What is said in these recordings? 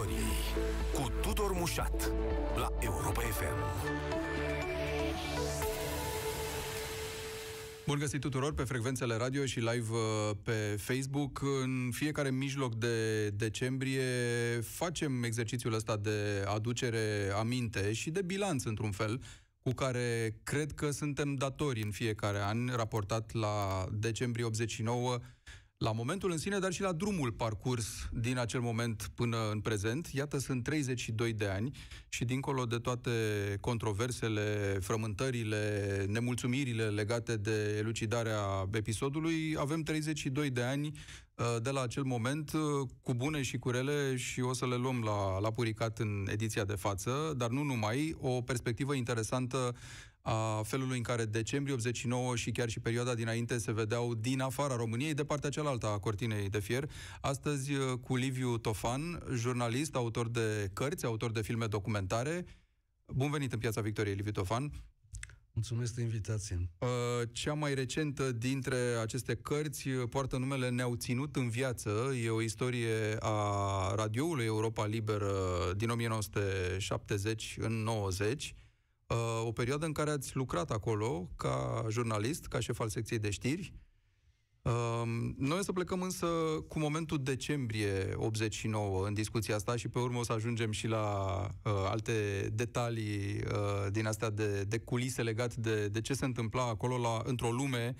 victoriei cu Tudor Mușat la Europa FM. Bun găsit tuturor pe frecvențele radio și live uh, pe Facebook. În fiecare mijloc de decembrie facem exercițiul ăsta de aducere aminte și de bilanț, într-un fel, cu care cred că suntem datori în fiecare an, raportat la decembrie 89, la momentul în sine, dar și la drumul parcurs din acel moment până în prezent. Iată, sunt 32 de ani și dincolo de toate controversele, frământările, nemulțumirile legate de elucidarea episodului, avem 32 de ani uh, de la acel moment, uh, cu bune și cu rele și o să le luăm la, la puricat în ediția de față, dar nu numai, o perspectivă interesantă a felului în care decembrie 89 și chiar și perioada dinainte se vedeau din afara României, de partea cealaltă a cortinei de fier. Astăzi uh, cu Liviu Tofan, jurnalist, autor de cărți, autor de filme documentare. Bun venit în Piața Victoriei, Liviu Tofan. Mulțumesc de invitație. Uh, cea mai recentă dintre aceste cărți uh, poartă numele Ne-au ținut în viață. E o istorie a radioului Europa Liberă din 1970 în 90 uh, o perioadă în care ați lucrat acolo ca jurnalist, ca șef al secției de știri. Uh, noi o să plecăm însă cu momentul decembrie 89 în discuția asta și pe urmă o să ajungem și la uh, alte detalii uh, din astea de, de culise legate de, de ce se întâmpla acolo la, într-o lume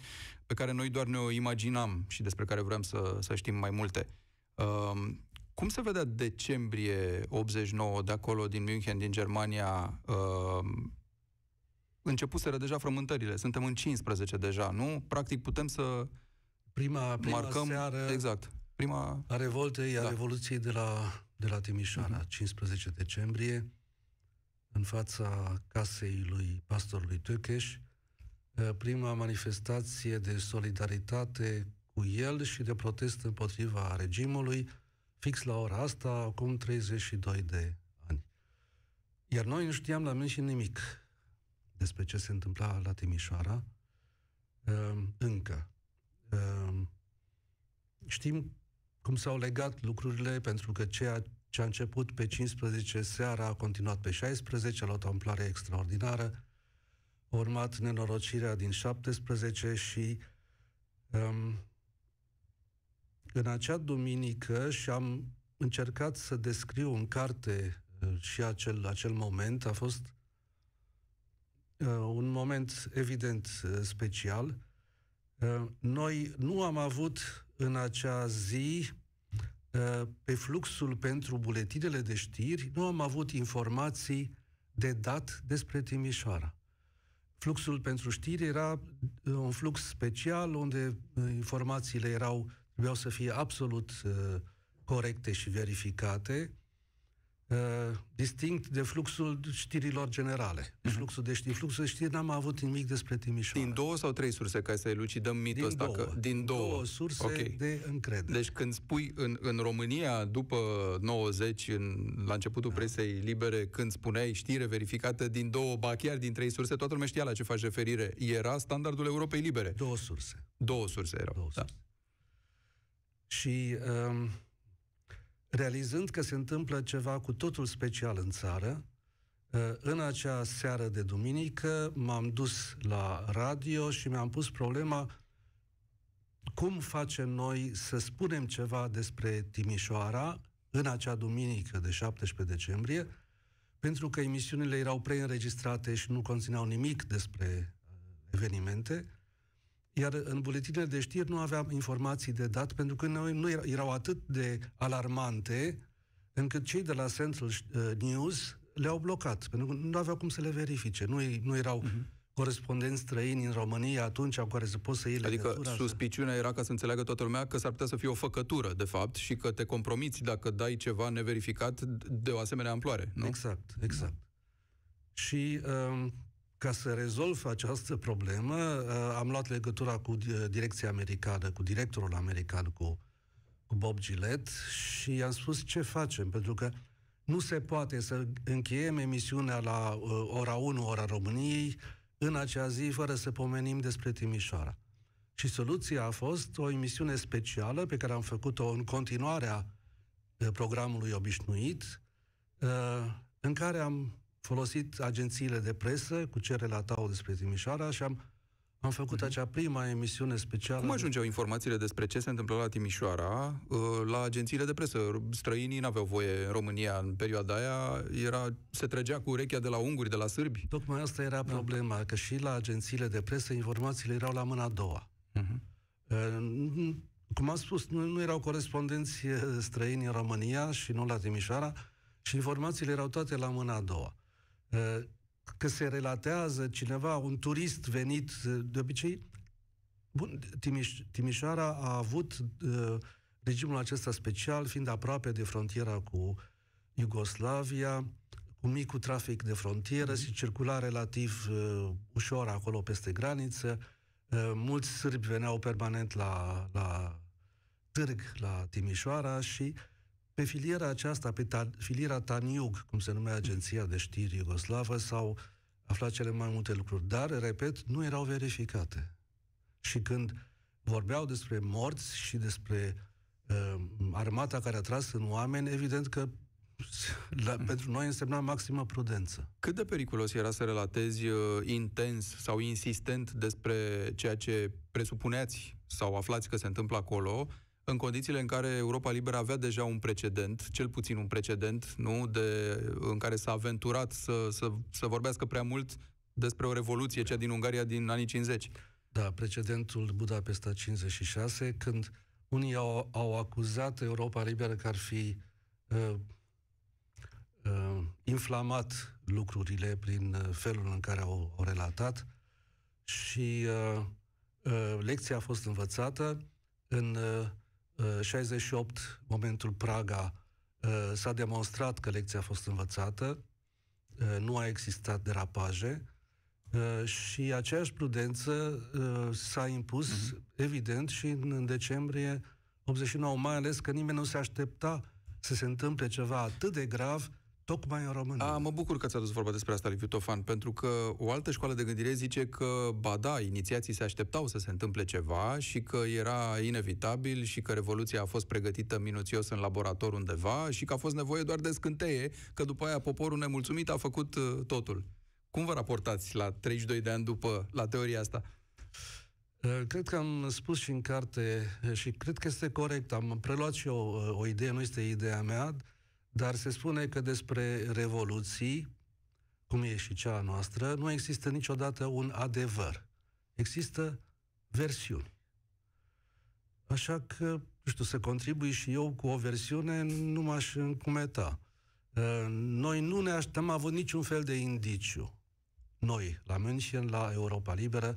pe care noi doar ne-o imaginam și despre care vrem să, să știm mai multe. Uh, cum se vedea decembrie 89 de acolo, din München, din Germania, uh, începuseră deja frământările. Suntem în 15 deja, nu? Practic putem să prima, prima marcăm... seară exact. Prima... a revoltei, a da. Revoluției de la, de la Timișoara, uh-huh. 15 decembrie, în fața casei lui pastorului Tökeș, eh, prima manifestație de solidaritate cu el și de protest împotriva regimului, fix la ora asta, acum 32 de ani. Iar noi nu știam la și nimic despre ce se întâmpla la Timișoara, ehm, încă. Ehm, știm cum s-au legat lucrurile, pentru că ceea ce a început pe 15 seara a continuat pe 16, a luat o amplare extraordinară, a urmat nenorocirea din 17 și um, în acea duminică și am încercat să descriu în carte uh, și acel, acel moment, a fost uh, un moment evident uh, special. Uh, noi nu am avut în acea zi uh, pe fluxul pentru buletinele de știri, nu am avut informații de dat despre Timișoara. Fluxul pentru știri era uh, un flux special unde uh, informațiile erau trebuiau să fie absolut uh, corecte și verificate Uh, distinct de fluxul știrilor generale. Uh-huh. Fluxul de știri. Fluxul de știri n-am avut nimic despre Timișoara. Din două sau trei surse, ca să elucidăm mitul din ăsta? Două. Că, din două. Două surse okay. de încredere. Deci când spui în, în România, după 90, în, la începutul da. presei libere, când spuneai știre verificată din două, ba chiar din trei surse, toată lumea știa la ce faci referire. Era standardul Europei Libere. Două surse. Două surse erau. Două da. surse. Da. Și... Um, realizând că se întâmplă ceva cu totul special în țară, uh, în acea seară de duminică m-am dus la radio și mi-am pus problema cum facem noi să spunem ceva despre Timișoara în acea duminică de 17 decembrie, pentru că emisiunile erau preînregistrate și nu conțineau nimic despre uh, evenimente, iar în buletinele de știri nu aveam informații de dat, pentru că noi nu erau atât de alarmante, încât cei de la Central uh, News le-au blocat, pentru că nu aveau cum să le verifice. Nu, nu erau uh-huh. corespondenți străini în România atunci cu care să poți să iei Adică legătura, suspiciunea era ca să înțeleagă toată lumea că s-ar putea să fie o făcătură, de fapt, și că te compromiți dacă dai ceva neverificat de o asemenea amploare, nu? Exact, exact. Da. Și um, ca să rezolv această problemă, uh, am luat legătura cu uh, direcția americană, cu directorul american, cu, cu Bob Gillette și i-am spus ce facem, pentru că nu se poate să încheiem emisiunea la uh, ora 1, ora României, în acea zi, fără să pomenim despre Timișoara. Și soluția a fost o emisiune specială pe care am făcut-o în continuarea programului obișnuit, în care am folosit agențiile de presă cu ce relatau despre Timișoara și am am făcut uh-huh. acea prima emisiune specială. Cum ajungeau informațiile despre ce se întâmplă la Timișoara uh, la agențiile de presă? Străinii n-aveau voie în România în perioada aia, era, se trăgea cu urechea de la unguri, de la sârbi. Tocmai asta era da. problema, da. că și la agențiile de presă informațiile erau la mâna a doua. Uh-huh. Cum am spus, nu, nu erau corespondenți uh, străini în România și nu la Timișoara și informațiile erau toate la mâna a doua uh, că se relatează cineva, un turist venit, de obicei, bun, Timiș, Timișoara a avut uh, regimul acesta special, fiind aproape de frontiera cu Iugoslavia, cu micul trafic de frontieră, mm-hmm. și circula relativ uh, ușor acolo peste graniță. Uh, mulți sârbi veneau permanent la, la târg, la Timișoara și pe filiera aceasta, pe ta, filiera Taniug, cum se numea agenția de știri iugoslavă, s-au aflat cele mai multe lucruri. Dar, repet, nu erau verificate. Și când vorbeau despre morți și despre uh, armata care a tras în oameni, evident că la, mm. pentru noi însemna maximă prudență. Cât de periculos era să relatezi uh, intens sau insistent despre ceea ce presupuneați sau aflați că se întâmplă acolo, în condițiile în care Europa Liberă avea deja un precedent, cel puțin un precedent, nu, de, în care s-a aventurat să, să, să vorbească prea mult despre o revoluție, cea din Ungaria din anii 50. Da, precedentul Budapesta 56, când unii au, au acuzat Europa Liberă că ar fi uh, uh, inflamat lucrurile prin uh, felul în care au, au relatat și uh, uh, lecția a fost învățată în uh, 68, momentul Praga, uh, s-a demonstrat că lecția a fost învățată, uh, nu a existat derapaje uh, și aceeași prudență s-a impus, uh-huh. evident, și în decembrie 89, mai ales că nimeni nu se aștepta să se întâmple ceva atât de grav tocmai în România. A, mă bucur că ți-a dus vorba despre asta, Liviu Tofan, pentru că o altă școală de gândire zice că, ba da, inițiații se așteptau să se întâmple ceva și că era inevitabil și că Revoluția a fost pregătită minuțios în laborator undeva și că a fost nevoie doar de scânteie, că după aia poporul nemulțumit a făcut uh, totul. Cum vă raportați la 32 de ani după la teoria asta? Uh, cred că am spus și în carte și cred că este corect. Am preluat și o, o idee, nu este ideea mea, dar se spune că despre revoluții, cum e și cea noastră, nu există niciodată un adevăr. Există versiuni. Așa că, nu știu, să contribui și eu cu o versiune, nu m-aș încumeta. Uh, noi nu ne așteptăm, am avut niciun fel de indiciu. Noi, la München, la Europa Liberă,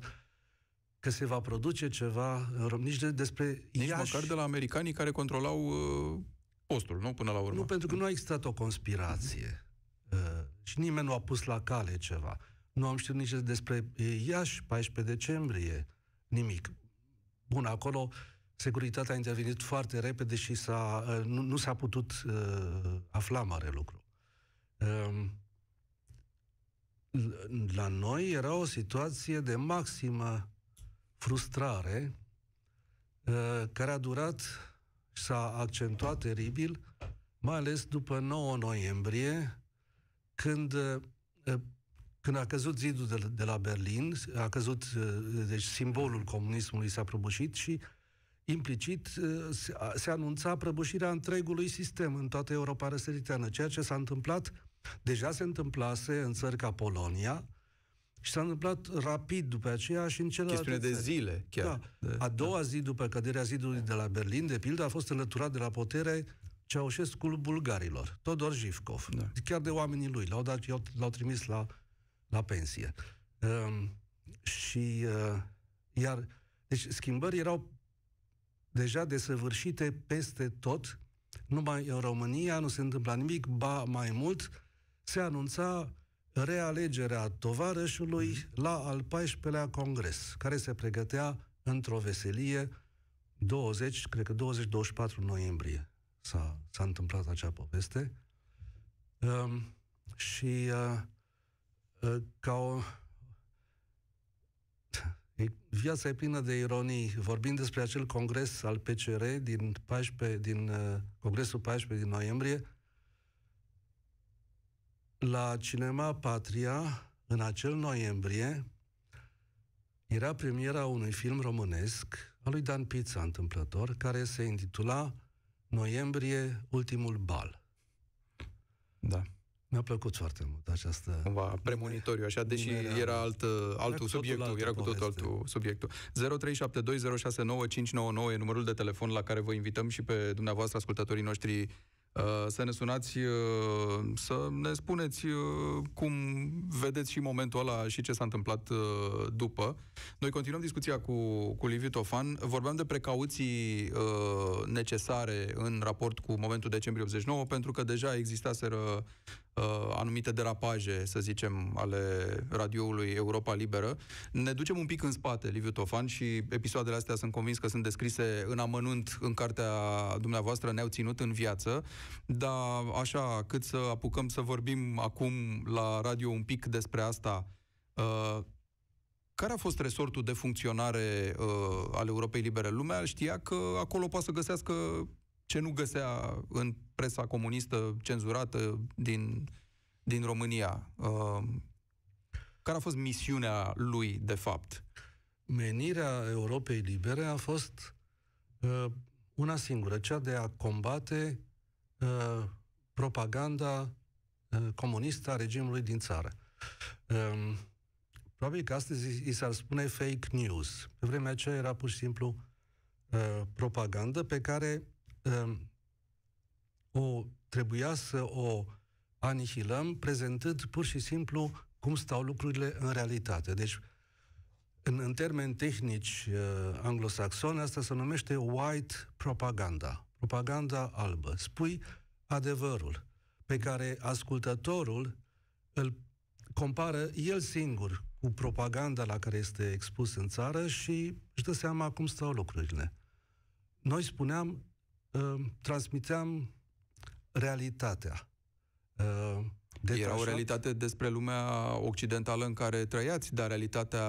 că se va produce ceva, nici de, despre Nici Iași. măcar de la americanii care controlau uh, postul, nu? Până la urmă. Nu, pentru că nu a existat o conspirație. Uh, și nimeni nu a pus la cale ceva. Nu am știut nici despre Iași, 14 decembrie, nimic. Bun, acolo securitatea a intervenit foarte repede și s-a, uh, nu, nu s-a putut uh, afla mare lucru. Uh, la noi era o situație de maximă frustrare uh, care a durat s-a accentuat teribil, mai ales după 9 noiembrie, când, uh, când a căzut zidul de, de la Berlin, a căzut, uh, deci simbolul comunismului s-a prăbușit și implicit uh, se, se anunța prăbușirea întregului sistem în toată Europa răsăriteană, ceea ce s-a întâmplat, deja se întâmplase în țări ca Polonia, și s-a întâmplat rapid după aceea și în celelalte Chestiune de zile, chiar. Da. De, a doua da. zi după căderea zidului de la Berlin, de pildă, a fost înlăturat de la putere Ceaușescul bulgarilor, Todor Jivkov. Da. Chiar de oamenii lui. L-au, dat, l-au trimis la, la pensie. Um, și uh, iar, deci schimbări erau deja desăvârșite peste tot, numai în România nu se întâmpla nimic, ba mai mult, se anunța realegerea tovarășului mhm. la al 14-lea congres, care se pregătea într-o veselie 20, cred că 20-24 noiembrie s-a, s-a întâmplat acea poveste. Um, și uh, uh, ca o E, viața e plină de ironii. Vorbim despre acel congres al PCR din, 14, din uh, Congresul 14 din noiembrie, la Cinema Patria, în acel noiembrie, era premiera unui film românesc al lui Dan Pizza, întâmplător, care se intitula Noiembrie, ultimul bal. Da. Mi-a plăcut foarte mult această... Cumva premonitoriu, așa, deși era, era alt, altul subiectul, era cu totul altul subiectul. 0372069599 e numărul de telefon la care vă invităm și pe dumneavoastră, ascultătorii noștri, Uh, să ne sunați, uh, să ne spuneți uh, cum vedeți și momentul ăla și ce s-a întâmplat după. Noi continuăm discuția cu, cu Liviu Tofan. Vorbeam de precauții necesare în raport cu momentul decembrie 89, pentru că deja existaseră anumite derapaje, să zicem, ale radioului Europa Liberă. Ne ducem un pic în spate, Liviu Tofan, și episoadele astea sunt convins că sunt descrise în amănunt în cartea dumneavoastră, ne-au ținut în viață. Dar așa, cât să apucăm să vorbim acum la radio un pic despre asta, uh, care a fost resortul de funcționare uh, al Europei Libere? Lumea știa că acolo poate să găsească ce nu găsea în presa comunistă cenzurată din, din România. Uh, care a fost misiunea lui, de fapt? Menirea Europei Libere a fost uh, una singură, cea de a combate Uh, propaganda uh, comunistă a regimului din țară. Um, probabil că astăzi îi s-ar spune fake news. Pe vremea aceea era pur și simplu uh, propagandă pe care um, o trebuia să o anihilăm prezentând pur și simplu cum stau lucrurile în realitate. Deci, în, în termeni tehnici uh, anglosaxoni, asta se numește white propaganda propaganda albă. Spui adevărul pe care ascultătorul îl compară el singur cu propaganda la care este expus în țară și își dă seama cum stau lucrurile. Noi spuneam, uh, transmiteam realitatea. Uh, detașat. Era o realitate despre lumea occidentală în care trăiați, dar realitatea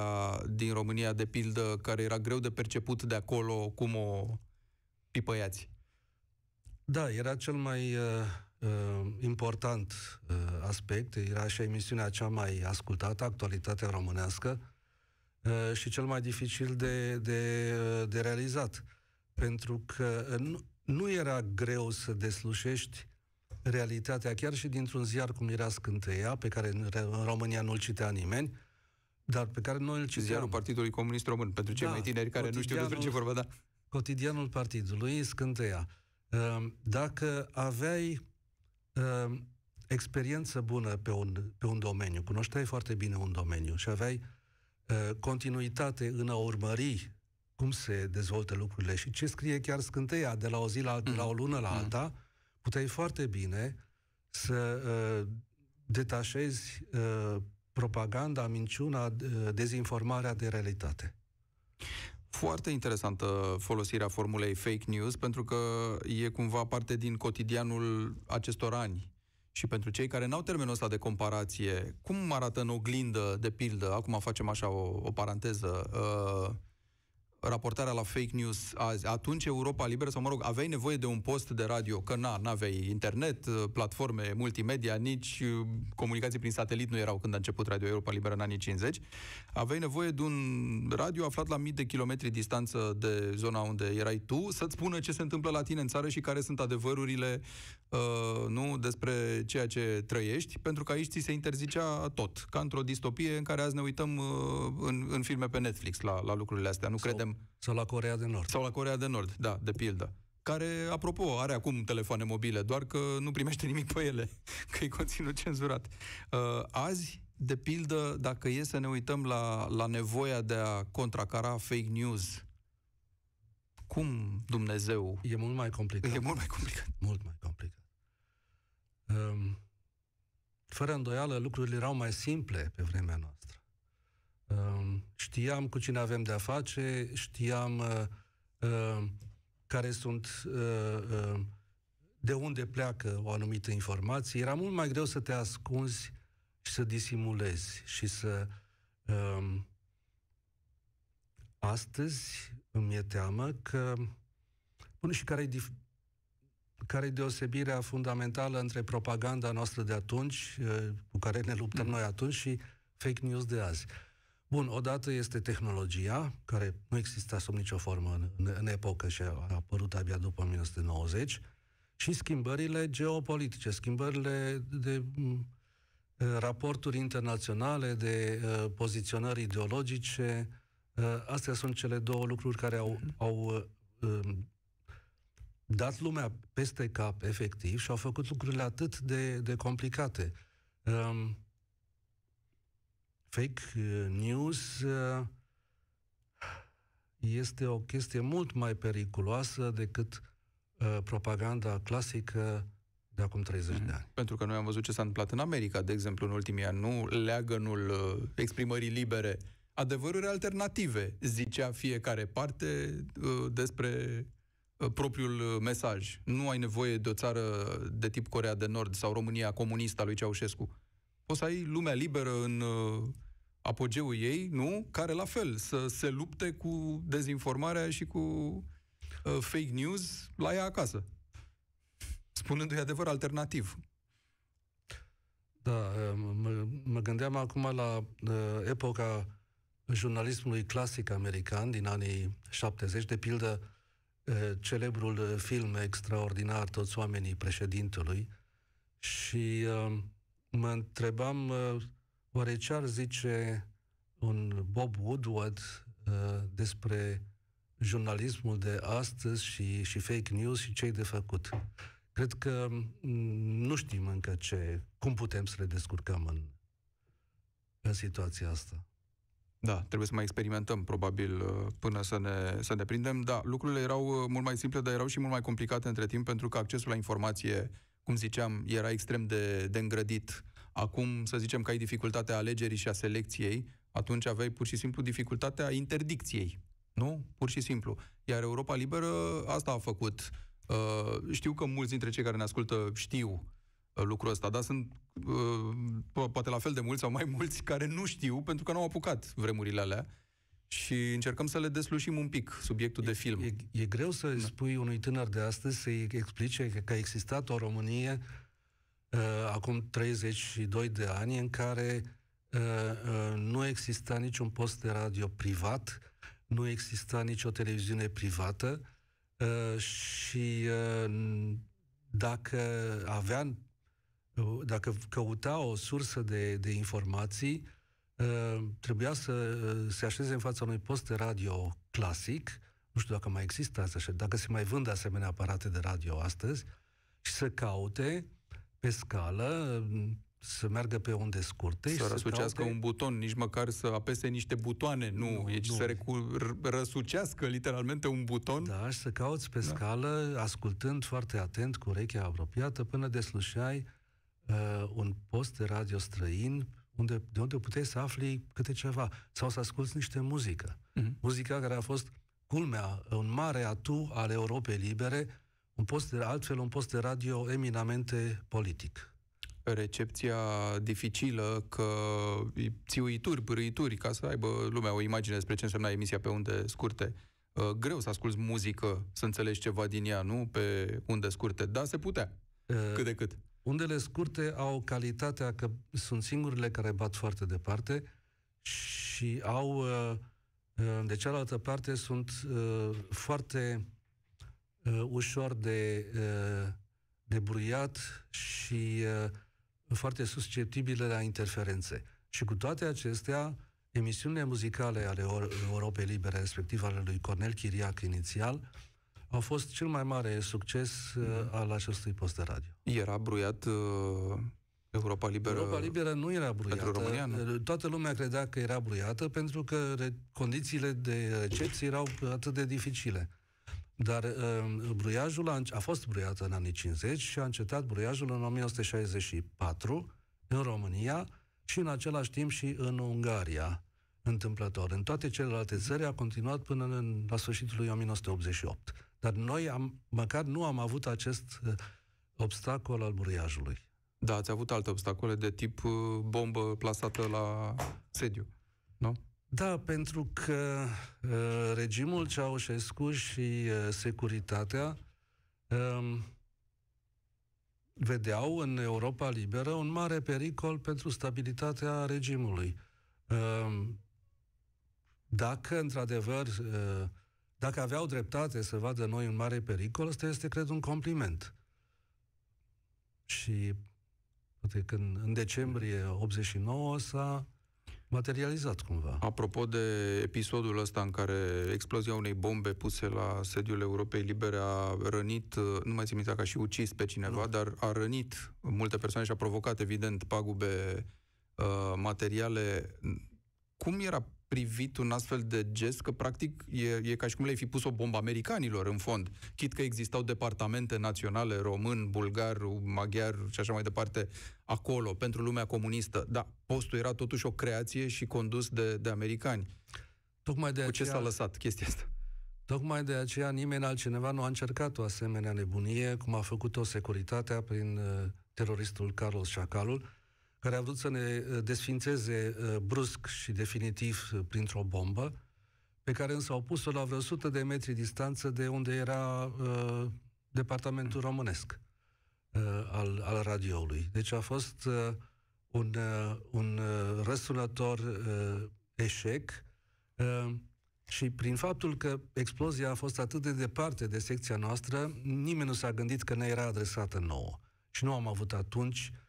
din România, de pildă, care era greu de perceput de acolo, cum o pipăiați? Da, era cel mai uh, uh, important uh, aspect, era și emisiunea cea mai ascultată, actualitatea românească, uh, și cel mai dificil de, de, uh, de realizat. Pentru că uh, nu, nu era greu să deslușești realitatea, chiar și dintr-un ziar cum era Scânteia, pe care în, în România nu-l citea nimeni, dar pe care noi îl citeam. Ziarul Partidului Comunist Român, pentru cei da, mai tineri care nu știu despre ce vorba, da. Cotidianul partidului, Scânteia. Ehm, dacă aveai ehm, experiență bună pe un, pe un domeniu, cunoșteai foarte bine un domeniu și aveai ehm, continuitate în a urmări cum se dezvoltă lucrurile și ce scrie chiar scânteia de la o zi la, de la o lună la mm. alta, puteai foarte bine să uh, detașezi uh, propaganda, minciuna, dezinformarea de realitate. Foarte interesantă folosirea formulei fake news, pentru că e cumva parte din cotidianul acestor ani. Și pentru cei care n-au termenul ăsta de comparație, cum arată în oglindă, de pildă, acum facem așa o, o paranteză, uh, raportarea la fake news azi, atunci Europa Liberă, sau mă rog, aveai nevoie de un post de radio, că na, n-aveai internet, uh, platforme multimedia, nici uh, comunicații prin satelit nu erau când a început Radio Europa Liberă în anii 50, aveai nevoie de un radio aflat la mii de kilometri distanță de zona unde erai tu, să-ți spună ce se întâmplă la tine în țară și care sunt adevărurile uh, nu despre ceea ce trăiești, pentru că aici ți se interzicea tot, ca într-o distopie în care azi ne uităm uh, în, în filme pe Netflix la, la lucrurile astea. Nu sau, credem sau la Corea de Nord. Sau la Corea de Nord, da, de pildă. Care, apropo, are acum telefoane mobile, doar că nu primește nimic pe ele, că e conținut cenzurat. Uh, azi, de pildă, dacă e să ne uităm la, la nevoia de a contracara fake news, cum Dumnezeu... E mult mai complicat. E mult mai complicat. Mult mai complicat. Um, fără îndoială, lucrurile erau mai simple pe vremea noastră. Știam cu cine avem de-a face, știam uh, uh, care sunt, uh, de unde pleacă o anumită informație. Era mult mai greu să te ascunzi și să disimulezi și să um, astăzi îmi e teamă că, bun, și care e dif- care e deosebirea fundamentală între propaganda noastră de atunci, uh, cu care ne luptăm mm. noi atunci, și fake news de azi. Bun, odată este tehnologia, care nu exista sub nicio formă în, în, în epocă și a apărut abia după 1990, și schimbările geopolitice, schimbările de m, raporturi internaționale, de uh, poziționări ideologice. Uh, astea sunt cele două lucruri care au, au uh, dat lumea peste cap, efectiv, și au făcut lucrurile atât de, de complicate. Um, fake news uh, este o chestie mult mai periculoasă decât uh, propaganda clasică de acum 30 mm. de ani. Pentru că noi am văzut ce s-a întâmplat în America, de exemplu, în ultimii ani, nu leagănul uh, exprimării libere, adevăruri alternative, zicea fiecare parte uh, despre uh, propriul uh, mesaj. Nu ai nevoie de o țară de tip Corea de Nord sau România comunistă a lui Ceaușescu. Poți să ai lumea liberă în uh, apogeul ei, nu? Care la fel, să se lupte cu dezinformarea și cu uh, fake news la ea acasă. Spunându-i adevăr alternativ. Da, uh, mă, mă gândeam acum la uh, epoca jurnalismului clasic american din anii 70, de pildă uh, celebrul film extraordinar Toți oamenii președintelui și uh, mă întrebam uh, Oare ce ar zice un Bob Woodward uh, despre jurnalismul de astăzi și, și fake news și ce de făcut? Cred că mm, nu știm încă ce, cum putem să le descurcăm în, în situația asta. Da, trebuie să mai experimentăm, probabil, uh, până să ne, să ne prindem. Da, lucrurile erau uh, mult mai simple, dar erau și mult mai complicate între timp, pentru că accesul la informație, cum ziceam, era extrem de, de îngrădit Acum, să zicem că ai dificultatea alegerii și a selecției, atunci aveai pur și simplu dificultatea interdicției. Nu? Pur și simplu. Iar Europa Liberă asta a făcut. Uh, știu că mulți dintre cei care ne ascultă știu uh, lucrul ăsta, dar sunt uh, poate la fel de mulți sau mai mulți care nu știu pentru că nu au apucat vremurile alea și încercăm să le deslușim un pic subiectul e, de film. E, e greu să da. spui unui tânăr de astăzi să-i explice că, că a existat o Românie uh, acum 32 de ani în care uh, uh, nu exista niciun post de radio privat, nu exista nicio televiziune privată uh, și uh, dacă avea uh, dacă căuta o sursă de, de informații, uh, trebuia să uh, se așeze în fața unui post de radio clasic, nu știu dacă mai există așa, dacă se mai vând asemenea aparate de radio astăzi, și să caute pe scală, să meargă pe unde scurte. Să răsucească caute... un buton, nici măcar să apese niște butoane, nu, nu e ci nu. să recu... răsucească literalmente un buton. Da, și să cauți pe da. scală, ascultând foarte atent, cu urechea apropiată, până deslușeai uh, un post de radio străin, unde, de unde puteai să afli câte ceva, sau să asculți niște muzică. Mm-hmm. Muzica care a fost culmea, un mare atu al Europei Libere, un post de, altfel un post de radio eminamente politic. Recepția dificilă că țiuituri, pârâituri, ca să aibă lumea o imagine despre ce însemna emisia pe unde scurte. Uh, greu să asculți muzică, să înțelegi ceva din ea, nu? Pe unde scurte. Da, se putea. Uh, cât de cât. Undele scurte au calitatea că sunt singurele care bat foarte departe și au, uh, uh de cealaltă parte, sunt uh, foarte uh, ușor de, uh, de bruiat și uh, foarte susceptibile la interferențe. Și cu toate acestea, emisiunile muzicale ale Europei Libere, respectiv ale lui Cornel Chiriac inițial, au fost cel mai mare succes uh, al acestui post de radio. Era bruiat uh, Europa Liberă? Europa Liberă nu era bruiată. Pentru România, nu? Toată lumea credea că era bruiată pentru că re- condițiile de recepție erau atât de dificile. Dar uh, bruiajul a, a fost bruiat în anii 50 și a încetat bruiajul în 1964 în România și în același timp și în Ungaria, întâmplător. În toate celelalte țări a continuat până în, la sfârșitul lui 1988. Dar noi am, măcar nu am avut acest uh, obstacol al bruiajului. Da, ați avut alte obstacole de tip uh, bombă plasată la sediu, nu? Da, pentru că uh, regimul Ceaușescu și uh, securitatea uh, vedeau în Europa liberă un mare pericol pentru stabilitatea regimului. Uh, dacă, într-adevăr, uh, dacă aveau dreptate să vadă noi un mare pericol, ăsta este, cred, un compliment. Și poate când în decembrie 89 s-a materializat cumva. Apropo de episodul ăsta în care explozia unei bombe puse la sediul Europei Libere a rănit, nu mai țin ca și ucis pe cineva, nu. dar a rănit multe persoane și a provocat, evident, pagube uh, materiale. Cum era privit un astfel de gest, că practic e, e ca și cum le-ai fi pus o bombă americanilor în fond. Chit că existau departamente naționale, român, bulgar, maghiar și așa mai departe, acolo, pentru lumea comunistă. Da, postul era totuși o creație și condus de, de americani. Tocmai de Cu aceea, ce s-a lăsat chestia asta? Tocmai de aceea nimeni altcineva nu a încercat o asemenea nebunie, cum a făcut-o securitatea prin uh, teroristul Carlos Chacalul, care a vrut să ne uh, desfințeze uh, brusc și definitiv uh, printr-o bombă, pe care însă au pus-o la vreo 100 de metri distanță de unde era uh, departamentul românesc uh, al, al radioului. Deci a fost uh, un, uh, un uh, răsunător uh, eșec uh, și prin faptul că explozia a fost atât de departe de secția noastră, nimeni nu s-a gândit că ne era adresată nouă. Și nu am avut atunci uh,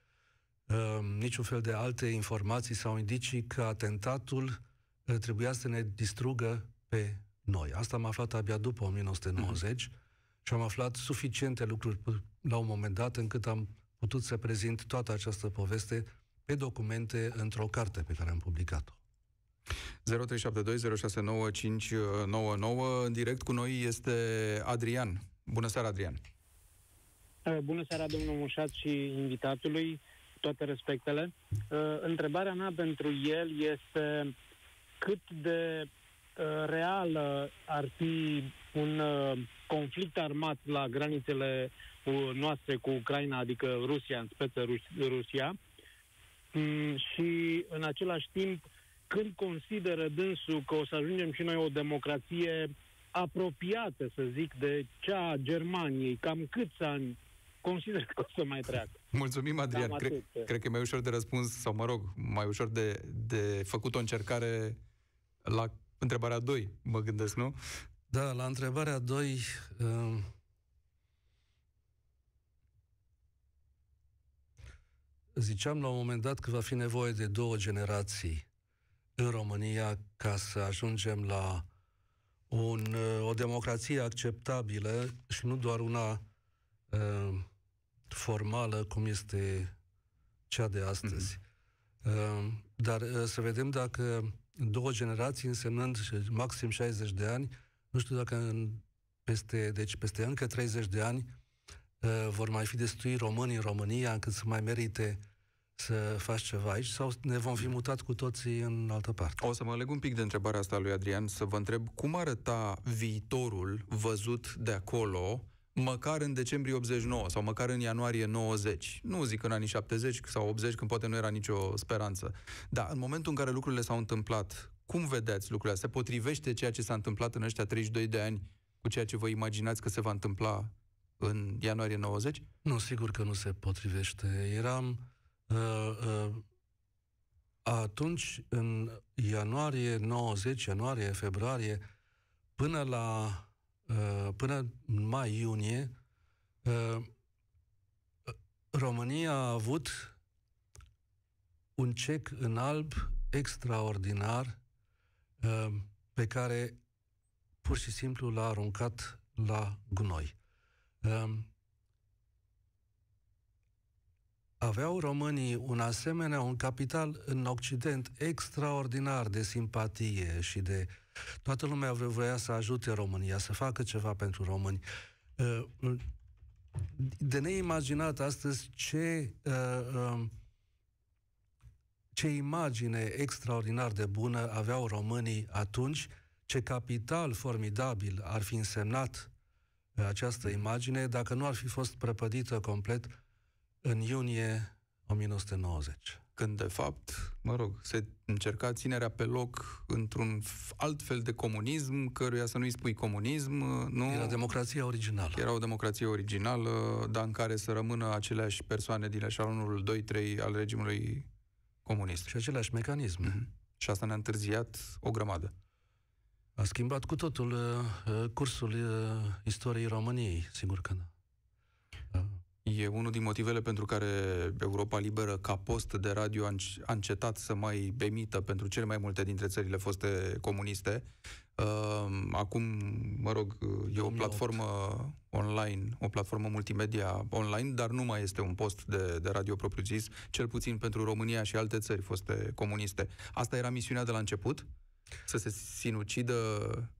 niciun fel de alte informații sau indicii că atentatul uh, trebuia să ne distrugă pe noi. Asta am aflat abia după 1990 mm-hmm. și am aflat suficiente lucruri la un moment dat încât am putut să prezint toată această poveste pe documente într-o carte pe care am publicat-o. 0372069599 în direct cu noi este Adrian. Bună seara, Adrian. Bună seara, domnul Mușat și invitatului toate respectele. Uh, întrebarea mea pentru el este cât de uh, reală ar fi un uh, conflict armat la granițele noastre cu Ucraina, adică Rusia, în speță Rus- Rusia, mm, și în același timp când consideră dânsul că o să ajungem și noi o democrație apropiată, să zic, de cea a Germaniei, cam câți ani consider că o să mai treacă. Mulțumim, Adrian. Cred, cred că e mai ușor de răspuns, sau mă rog, mai ușor de, de făcut o încercare la întrebarea 2, mă gândesc, nu? Da, la întrebarea 2... Uh, um, ziceam la un moment dat că va fi nevoie de două generații în România ca să ajungem la un, uh, o democrație acceptabilă și nu doar una uh, formală cum este cea de astăzi. Mm-hmm. Uh, dar uh, să vedem dacă două generații, însemnând maxim 60 de ani, nu știu dacă în, peste, deci peste încă 30 de ani uh, vor mai fi destui români în România încât să mai merite să faci ceva aici sau ne vom fi mutat cu toții în altă parte? O să mă leg un pic de întrebarea asta lui Adrian, să vă întreb cum arăta viitorul văzut de acolo măcar în decembrie 89 sau măcar în ianuarie 90. Nu zic în anii 70 sau 80, când poate nu era nicio speranță. Dar în momentul în care lucrurile s-au întâmplat, cum vedeți lucrurile? Se potrivește ceea ce s-a întâmplat în ăștia 32 de ani cu ceea ce vă imaginați că se va întâmpla în ianuarie 90? Nu, sigur că nu se potrivește. Eram uh, uh, atunci, în ianuarie 90, ianuarie, februarie, până la Uh, până în mai-iunie, uh, România a avut un cec în alb extraordinar uh, pe care pur și simplu l-a aruncat la gunoi. Aveau românii un asemenea, un capital în Occident extraordinar de simpatie și de uh, Toată lumea vrea să ajute România, să facă ceva pentru români. Uh, de neimaginat astăzi ce, uh, um, ce imagine extraordinar de bună aveau românii atunci, ce capital formidabil ar fi însemnat această imagine dacă nu ar fi fost prăpădită complet în iunie 1990. Când de fapt, mă rog, se încerca ținerea pe loc într-un alt fel de comunism, căruia să nu-i spui comunism, nu? Era democrația originală. Era o democrație originală, dar în care să rămână aceleași persoane din eșalonul 2-3 al regimului comunist. Și același mecanism. Mm-hmm. Și asta ne-a întârziat o grămadă. A schimbat cu totul uh, cursul uh, istoriei României, sigur că da. E unul din motivele pentru care Europa Liberă, ca post de radio, a încetat să mai emită pentru cele mai multe dintre țările foste comuniste. Uh, acum, mă rog, e o platformă online, o platformă multimedia online, dar nu mai este un post de, de radio propriu-zis, cel puțin pentru România și alte țări foste comuniste. Asta era misiunea de la început? Să se sinucidă,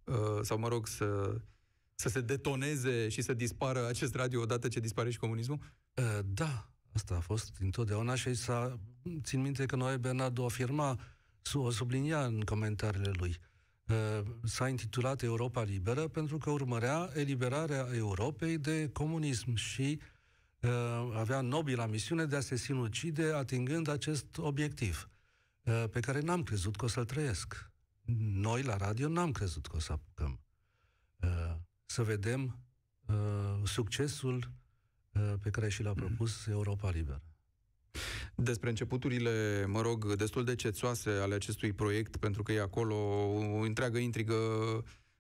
uh, sau mă rog, să să se detoneze și să dispară acest radio odată ce dispare și comunismul? Uh, da, asta a fost întotdeauna și s-a, țin minte că noi Bernardo afirma, o sublinia în comentariile lui. Uh, s-a intitulat Europa Liberă pentru că urmărea eliberarea Europei de comunism și uh, avea nobila misiune de a se sinucide atingând acest obiectiv, uh, pe care n-am crezut că o să-l trăiesc. Noi, la radio, n-am crezut că o să apucăm. Uh, să vedem uh, succesul uh, pe care și l-a mm. propus Europa Liberă. Despre începuturile, mă rog, destul de cețoase ale acestui proiect, pentru că e acolo o întreagă intrigă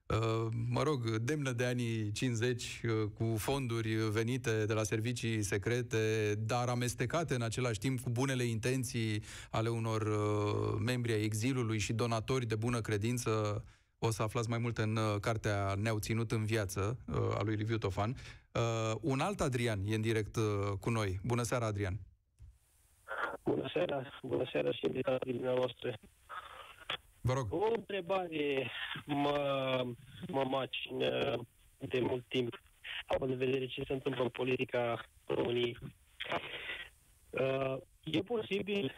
Uh, mă rog, demnă de anii 50, uh, cu fonduri venite de la servicii secrete, dar amestecate în același timp cu bunele intenții ale unor uh, membri ai exilului și donatori de bună credință o să aflați mai multe în uh, cartea Ne-au ținut în viață, uh, a lui Liviu Tofan. Uh, un alt Adrian e în direct uh, cu noi. Bună seara, Adrian! Bună seara, bună seara și invitații dumneavoastră. Vă rog. O întrebare mă, mă macină de mult timp, având în vedere ce se întâmplă în politica României. Uh, e posibil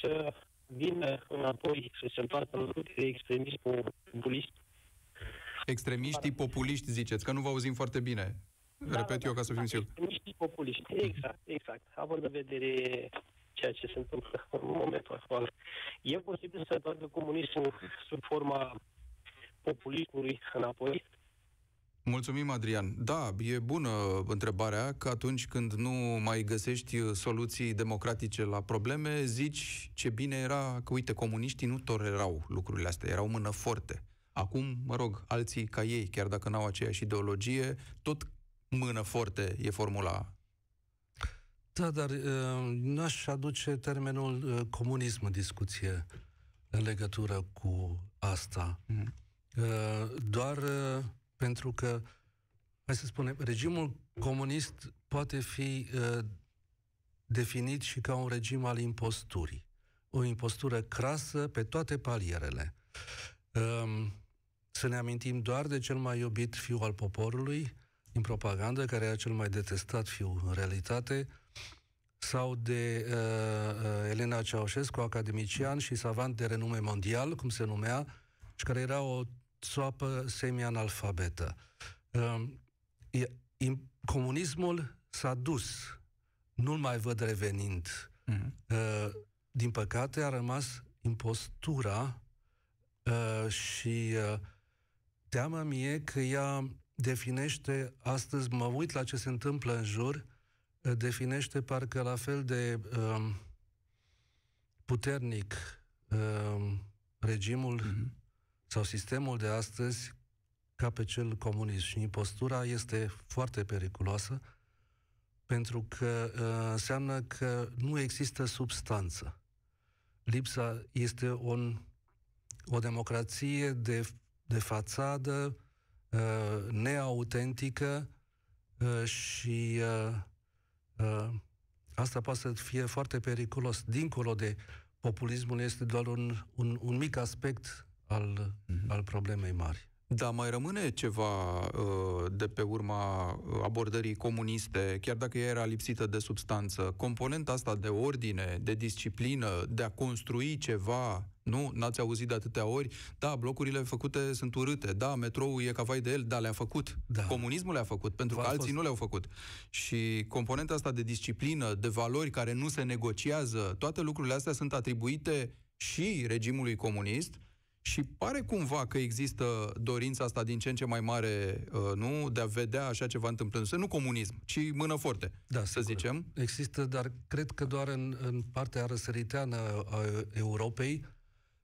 să vină înapoi să se întoarcă în de extremism populist. Extremiștii populiști, ziceți, că nu vă auzim foarte bine. Da, Repet da, eu ca să fim da, siguri. Extremiștii populiști, exact, exact. Având în vedere ceea ce se întâmplă în momentul actual. E posibil să întoarcă comunismul sub forma populismului înapoi? Mulțumim, Adrian. Da, e bună întrebarea că atunci când nu mai găsești soluții democratice la probleme, zici ce bine era că, uite, comuniștii nu tolerau lucrurile astea, erau mână forte. Acum, mă rog, alții ca ei, chiar dacă n-au aceeași ideologie, tot mână forte e formula. Da, dar uh, n-aș aduce termenul uh, comunism în discuție în legătură cu asta. Mm. Uh, doar uh, pentru că, hai să spunem, regimul comunist poate fi uh, definit și ca un regim al imposturii. O impostură crasă pe toate palierele. Um, să ne amintim doar de cel mai iubit fiu al poporului în propagandă, care era cel mai detestat fiu în realitate, sau de uh, uh, Elena Ceaușescu, academician și savant de renume mondial, cum se numea, și care era o soapă semi-analfabetă. Uh, comunismul s-a dus, nu-l mai văd revenind. Uh-huh. Uh, din păcate a rămas impostura uh, și uh, teamă mie că ea definește, astăzi mă uit la ce se întâmplă în jur, uh, definește parcă la fel de uh, puternic uh, regimul uh-huh sau sistemul de astăzi ca pe cel comunist. Și postura este foarte periculoasă pentru că uh, înseamnă că nu există substanță. Lipsa este un, o democrație de, de fațadă uh, neautentică uh, și uh, uh, asta poate să fie foarte periculos. Dincolo de populismul este doar un, un, un mic aspect al, mm-hmm. al problemei mari. Da, mai rămâne ceva uh, de pe urma abordării comuniste, chiar dacă ea era lipsită de substanță. Componenta asta de ordine, de disciplină, de a construi ceva Nu? N-ați auzit de atâtea ori? Da, blocurile făcute sunt urâte. Da, metroul e ca vai de el. Da, le-a făcut. Da. Comunismul le-a făcut, pentru V-a că alții fost- nu le-au făcut. Și componenta asta de disciplină, de valori care nu se negociază, toate lucrurile astea sunt atribuite și regimului comunist și pare cumva că există dorința asta din ce în ce mai mare, uh, nu, de a vedea așa ceva întâmplându-se. Nu comunism, ci mână forte, Da, să sigur. zicem. Există, dar cred că doar în, în partea răsăriteană a Europei,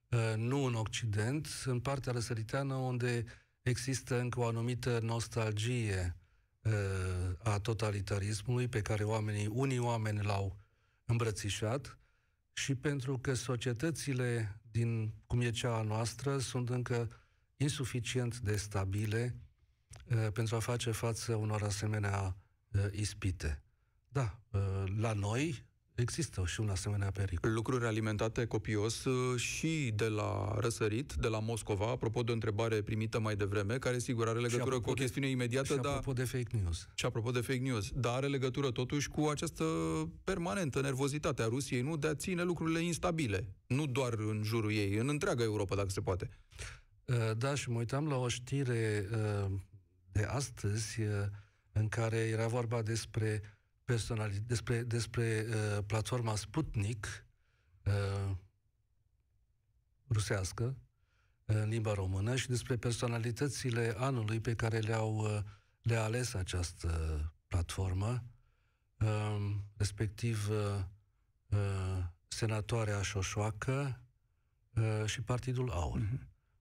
uh, nu în Occident, în partea răsăriteană unde există încă o anumită nostalgie uh, a totalitarismului pe care oamenii, unii oameni l-au îmbrățișat și pentru că societățile din cum e cea a noastră sunt încă insuficient de stabile uh, pentru a face față unor asemenea uh, ispite. Da, uh, la noi există și un asemenea pericol. Lucruri alimentate copios uh, și de la răsărit, de la Moscova, apropo de o întrebare primită mai devreme, care sigur are legătură apropo cu o de- chestiune imediată, Și dar apropo de fake news. Și apropo de fake news, dar are legătură totuși cu această permanentă nervozitate a Rusiei, nu? De a ține lucrurile instabile. Nu doar în jurul ei, în întreaga Europa, dacă se poate. Uh, Da, și mă uitam la o știre uh, de astăzi uh, în care era vorba despre personali- despre, despre uh, platforma Sputnik uh, rusească uh, în limba română și despre personalitățile anului pe care le-au uh, le-a ales această platformă, uh, respectiv uh, uh, senatoarea Șoșoacă uh, și Partidul Aur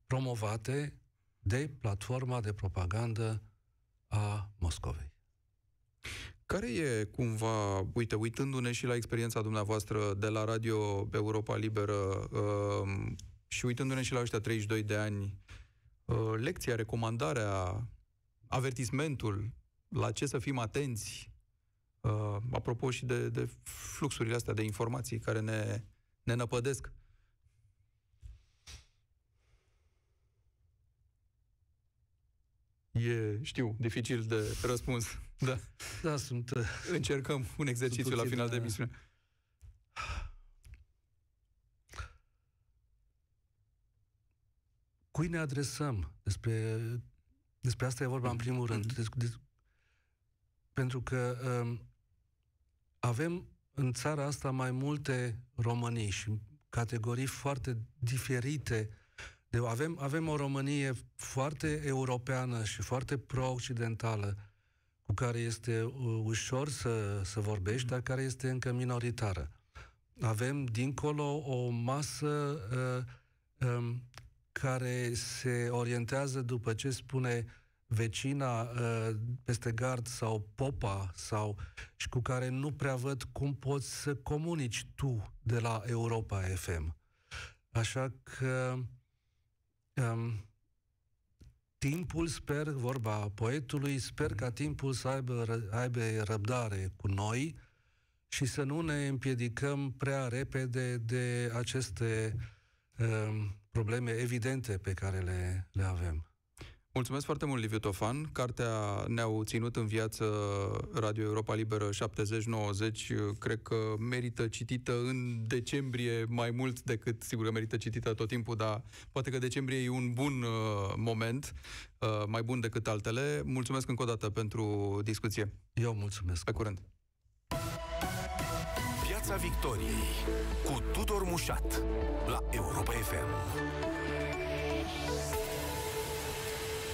promovate de platforma de propagandă a Moscovei. Care e cumva, uite, uitându-ne și la experiența dumneavoastră de la Radio Europa Liberă uh, și uitându-ne și la ăștia 32 de ani, uh, lecția, recomandarea, avertismentul, la ce să fim atenți, uh, apropo și de, de fluxurile astea de informații care ne, ne năpădesc. E, știu, dificil de răspuns. Da. Da, sunt... uh, Încercăm un exercițiu la puțin, final de uh, emisiune. Cui ne adresăm? Despre, despre asta e vorba în primul rând. Des, des, pentru că um, avem în țara asta mai multe românii și categorii foarte diferite. De, avem, avem o Românie foarte europeană și foarte pro-occidentală, cu care este uh, ușor să, să vorbești, dar care este încă minoritară. Avem dincolo o masă uh, um, care se orientează după ce spune vecina uh, peste gard sau popa sau și cu care nu prea văd cum poți să comunici tu de la Europa FM. Așa că um, timpul, sper, vorba poetului, sper ca timpul să aibă, ră- aibă răbdare cu noi și să nu ne împiedicăm prea repede de aceste um, probleme evidente pe care le, le avem. Mulțumesc foarte mult, Liviu Tofan. Cartea ne-au ținut în viață Radio Europa Liberă 70-90. Cred că merită citită în decembrie mai mult decât, sigur că merită citită tot timpul, dar poate că decembrie e un bun uh, moment, uh, mai bun decât altele. Mulțumesc încă o dată pentru discuție. Eu mulțumesc. Pe curând! Piața Victoriei cu Tudor Mușat la Europa FM.